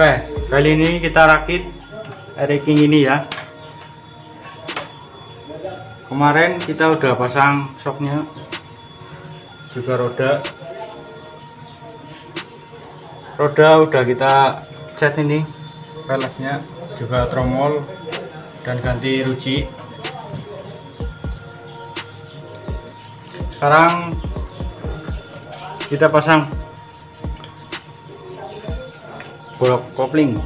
Oke, kali ini kita rakit King ini ya. Kemarin kita udah pasang shocknya, juga roda. Roda udah kita cat ini, peleknya juga tromol dan ganti ruji. Sekarang kita pasang coupling